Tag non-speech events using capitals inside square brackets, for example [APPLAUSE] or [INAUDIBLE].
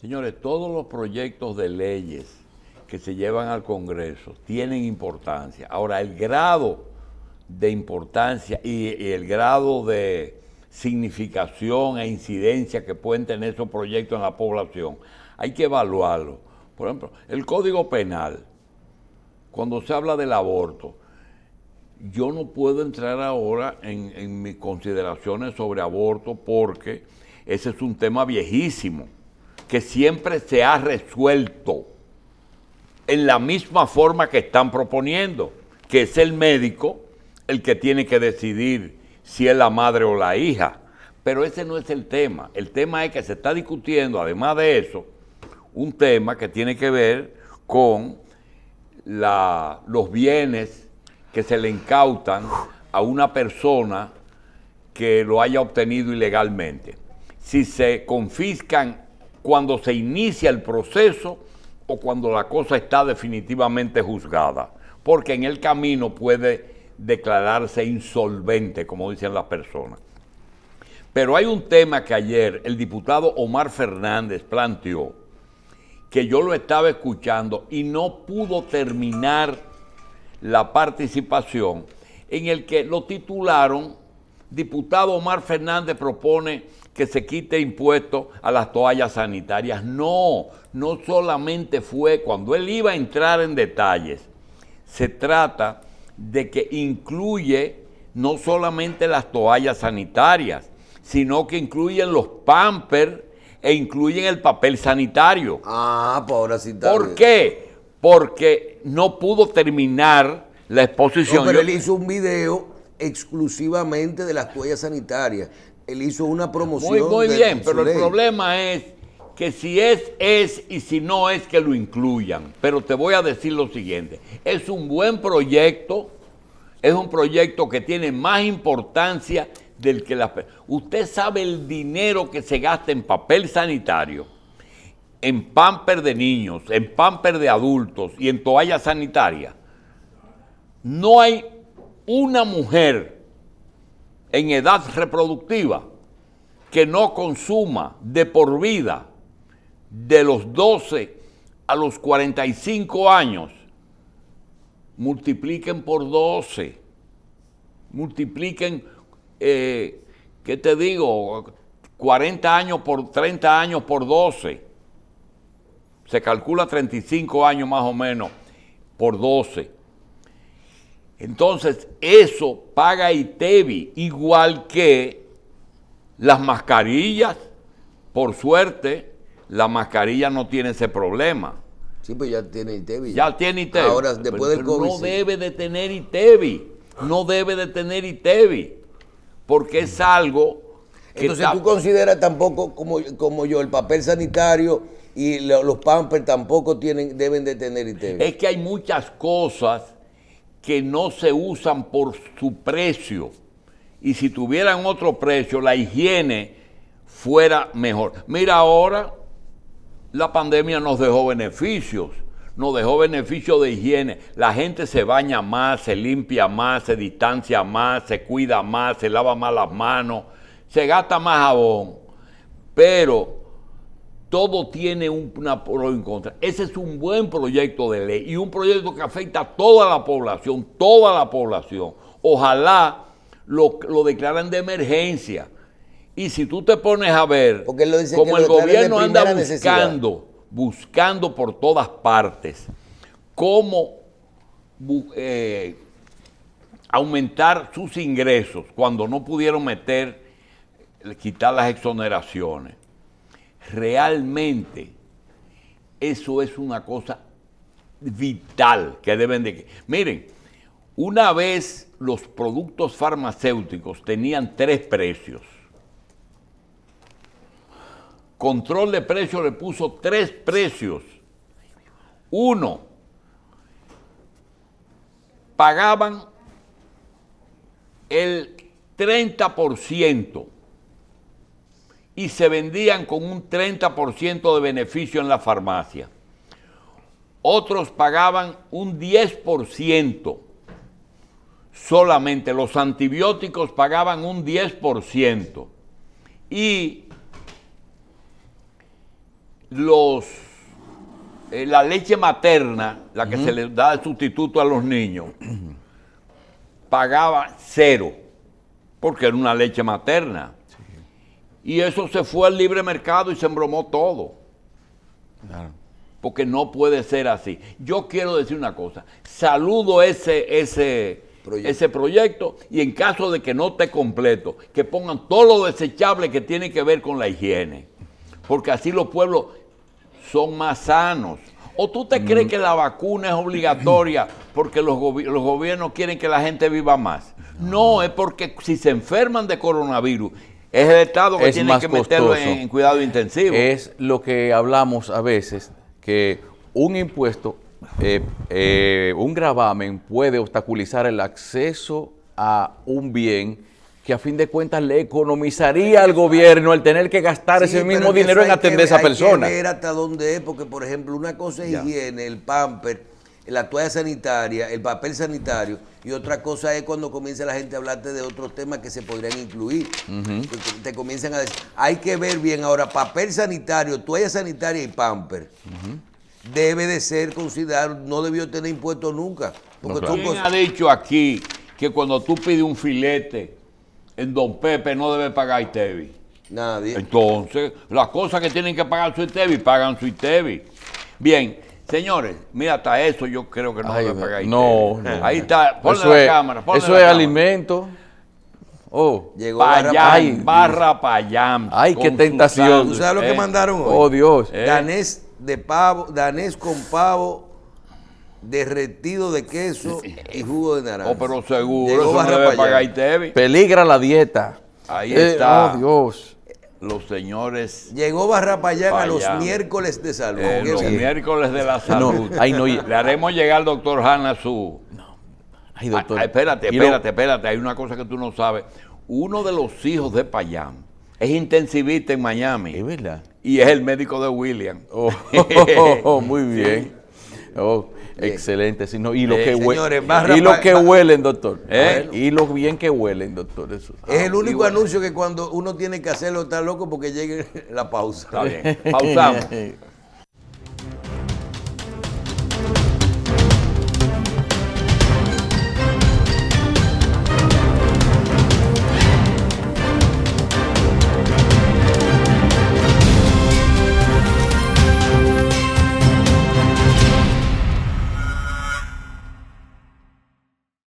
Señores, todos los proyectos de leyes que se llevan al Congreso tienen importancia. Ahora, el grado de importancia y, el grado de significación e incidencia que pueden tener esos proyectos en la población, hay que evaluarlo. Por ejemplo, el Código Penal, cuando se habla del aborto, yo no puedo entrar ahora en mis consideraciones sobre aborto porque ese es un tema viejísimo, que siempre se ha resuelto en la misma forma que están proponiendo, que es el médico el que tiene que decidir si es la madre o la hija. Pero ese no es el tema. El tema es que se está discutiendo, además de eso, un tema que tiene que ver con los bienes que se le incautan a una persona que lo haya obtenido ilegalmente. Si se confiscan cuando se inicia el proceso o cuando la cosa está definitivamente juzgada, porque en el camino puede declararse insolvente, como dicen las personas. Pero hay un tema que ayer el diputado Omar Fernández planteó, que yo lo estaba escuchando y no pudo terminar la participación, en el que lo titularon, diputado Omar Fernández propone que se quite impuesto a las toallas sanitarias. No, no solamente fue cuando él iba a entrar en detalles, se trata de que incluye no solamente las toallas sanitarias, sino que incluyen los pampers e incluyen el papel sanitario. Ah, pobre ¿Por qué? Porque no pudo terminar la exposición. No, pero él hizo un video exclusivamente de las toallas sanitarias. Él hizo una promoción. Muy, muy bien, pero el problema es que si es, es y si no es que lo incluyan. Pero te voy a decir lo siguiente, es un buen proyecto, es un proyecto que tiene más importancia del que la... Usted sabe el dinero que se gasta en papel sanitario, en pamper de niños, en pamper de adultos y en toallas sanitarias. No hay una mujer en edad reproductiva que no consuma de por vida de los 12 a los 45 años, multipliquen por 12, multipliquen, eh, ¿qué te digo? 40 años por 30 años por 12. Se calcula 35 años más o menos por 12. Entonces, eso paga ITEVI, igual que las mascarillas, por suerte, la mascarilla no tiene ese problema. Sí, pues ya tiene ITEVI. Ya, tiene ITEVI. Ahora, después del COVID. No debe de tener ITEVI. No debe de tener ITEVI. Porque es algo que Entonces tú consideras tampoco como, como yo, el papel sanitario y los pampers tampoco tienen, deben de tener ITEVI. Es que hay muchas cosas que no se usan por su precio. Y si tuvieran otro precio, la higiene fuera mejor. Mira ahora la pandemia nos dejó beneficios, nos dejó beneficios de higiene. La gente se baña más, se limpia más, se distancia más, se cuida más, se lava más las manos, se gasta más jabón. Pero todo tiene una pro y en contra. Ese es un buen proyecto de ley y un proyecto que afecta a toda la población, toda la población. Ojalá lo, lo declaran de emergencia y si tú te pones a ver, como el gobierno anda buscando, buscando por todas partes cómo eh, aumentar sus ingresos cuando no pudieron meter, quitar las exoneraciones, realmente eso es una cosa vital que deben de... Miren, una vez los productos farmacéuticos tenían tres precios Control de precios le puso tres precios. Uno, pagaban el 30% y se vendían con un 30% de beneficio en la farmacia. Otros pagaban un 10%. Solamente los antibióticos pagaban un 10%. Y los eh, la leche materna, la que se le da de sustituto a los niños, pagaba cero, porque era una leche materna. Y eso se fue al libre mercado y se embromó todo. Porque no puede ser así. Yo quiero decir una cosa, saludo ese, ese, Proyecto. ese proyecto y en caso de que no esté completo, que pongan todo lo desechable que tiene que ver con la higiene. Porque así los pueblos son más sanos. ¿O tú te crees que la vacuna es obligatoria porque los, gobi- los gobiernos quieren que la gente viva más? No, es porque si se enferman de coronavirus, es el Estado que Es tiene que meterlo en, costoso. en cuidado intensivo. Es lo que hablamos a veces, que un impuesto, eh, eh, un gravamen puede obstaculizar el acceso a un bien que a fin de cuentas le economizaría al gobierno el tener que gastar Sí, ese mismo que dinero en que atender a esa que persona. ver hasta dónde es, porque por ejemplo, una cosa es Ya. higiene, el pamper, la toalla sanitaria, el papel sanitario, y otra cosa es cuando comienza la gente a hablarte de otros temas que se podrían incluir. Que te- te comienzan a decir, hay que ver bien ahora, papel sanitario, toalla sanitaria y pamper. Debe de ser considerado, no debió tener impuestos nunca. Porque ¿Quién ha dicho aquí que cuando tú pides un filete en Don Pepe no debe pagar ITEVI? Nadie. Entonces, las cosas que tienen que pagar su ITEVI, pagan su ITEVI. Bien, señores, mira, hasta eso yo creo que no Ay, debe pagar ITEVI. no, no. Ahí está, ponle Eso la es, cámara. ponle eso la es cámara. alimento. Oh, Llegó Barra Payam, Ay, barra Payam. Ay, qué tentación. ¿Tú sabes lo que eh, mandaron hoy? oh Dios. Eh. Danés de pavo, danés con pavo derretido de queso y jugo de naranja. Oh, pero seguro, Llegó eso no Barra debe Payán. pagar. Peligra la dieta. Ahí Eh, está. Oh Dios. Los señores, Llegó Barra Payán a los Payán. miércoles de salud. eh, los bien. miércoles de la salud. ay, no, Le haremos llegar al doctor Hanna su... Ay, doctor. Ah, espérate, espérate, espérate. Hay una cosa que tú no sabes. Uno de los hijos de Payam es intensivista en Miami Es verdad. y es el médico de William. Oh, [LAUGHS] [LAUGHS] oh, muy bien. Oh, excelente. Sí, no, y lo Eh, que señores, y lo que huelen, doctor. ¿Eh? Y lo bien que huelen, doctor. Eso. Es el único bueno. anuncio que cuando uno tiene que hacerlo está loco porque llegue [LAUGHS] la pausa. Está bien. [LAUGHS] Pausamos.